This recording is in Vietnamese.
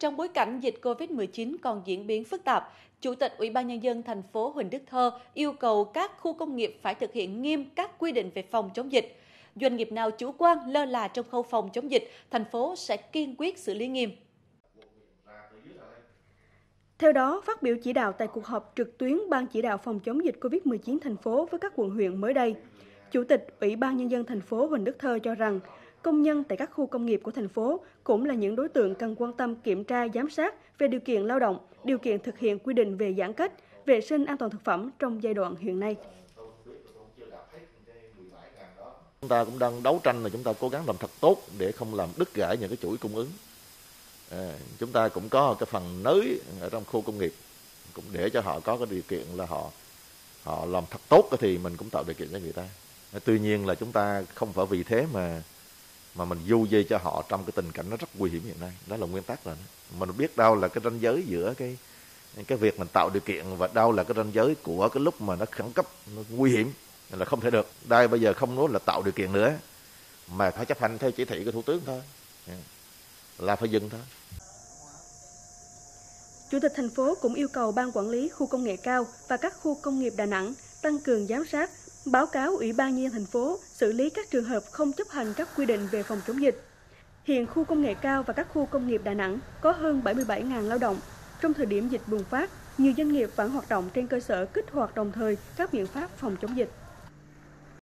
Trong bối cảnh dịch COVID-19 còn diễn biến phức tạp, Chủ tịch Ủy ban Nhân dân thành phố Huỳnh Đức Thơ yêu cầu các khu công nghiệp phải thực hiện nghiêm các quy định về phòng chống dịch. Doanh nghiệp nào chủ quan lơ là trong khâu phòng chống dịch, thành phố sẽ kiên quyết xử lý nghiêm. Theo đó, phát biểu chỉ đạo tại cuộc họp trực tuyến Ban chỉ đạo phòng chống dịch COVID-19 thành phố với các quận huyện mới đây, Chủ tịch Ủy ban Nhân dân thành phố Huỳnh Đức Thơ cho rằng, công nhân tại các khu công nghiệp của thành phố cũng là những đối tượng cần quan tâm kiểm tra giám sát về điều kiện lao động, điều kiện thực hiện quy định về giãn cách, vệ sinh an toàn thực phẩm trong giai đoạn hiện nay. Chúng ta cũng đang đấu tranh là chúng ta cố gắng làm thật tốt để không làm đứt gãy những cái chuỗi cung ứng. À, chúng ta cũng có cái phần nới ở trong khu công nghiệp cũng để cho họ có cái điều kiện là họ họ làm thật tốt thì mình cũng tạo điều kiện cho người ta. Tuy nhiên là chúng ta không phải vì thế mà mà mình du dây cho họ trong cái tình cảnh nó rất nguy hiểm hiện nay. Đó là nguyên tắc rồi mình biết đâu là cái ranh giới giữa cái cái việc mình tạo điều kiện và đâu là cái ranh giới của cái lúc mà nó khẩn cấp nó nguy hiểm là không thể được. Đây bây giờ không nói là tạo điều kiện nữa mà phải chấp hành theo chỉ thị của thủ tướng thôi. Là phải dừng thôi. Chủ tịch thành phố cũng yêu cầu ban quản lý khu công nghệ cao và các khu công nghiệp Đà Nẵng tăng cường giám sát, báo cáo Ủy ban nhân dân thành phố xử lý các trường hợp không chấp hành các quy định về phòng chống dịch. Hiện khu công nghệ cao và các khu công nghiệp Đà Nẵng có hơn 77.000 lao động. Trong thời điểm dịch bùng phát, nhiều doanh nghiệp vẫn hoạt động trên cơ sở kích hoạt đồng thời các biện pháp phòng chống dịch.